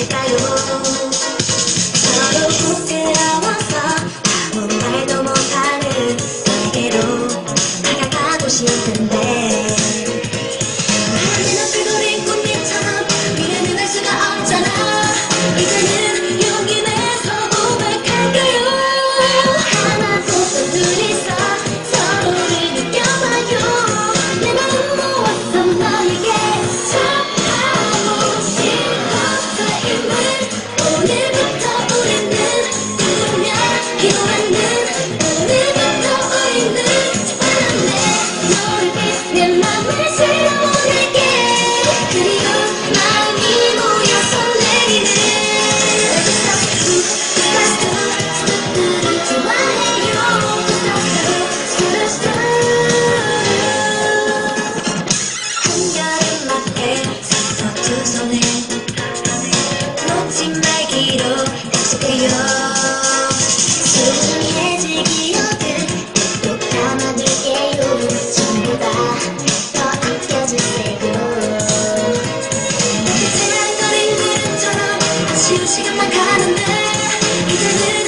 te caiu. Yeah.